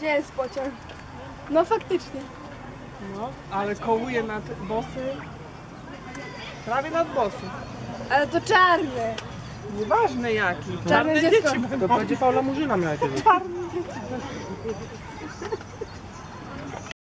Gdzie jest pociąg? No faktycznie. No, ale kołuje nad bosy. Prawie nad bosy. Ale to czarny. Nieważne jaki. Czarne Czarne dzieci. To będzie Paula Murzyna miała kiedyś.